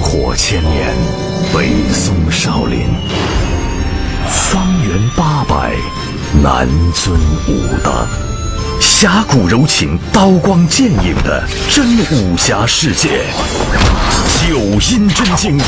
火千年，北宋少林，方圆八百，南尊武当，侠骨柔情，刀光剑影的真武侠世界，九阴真经。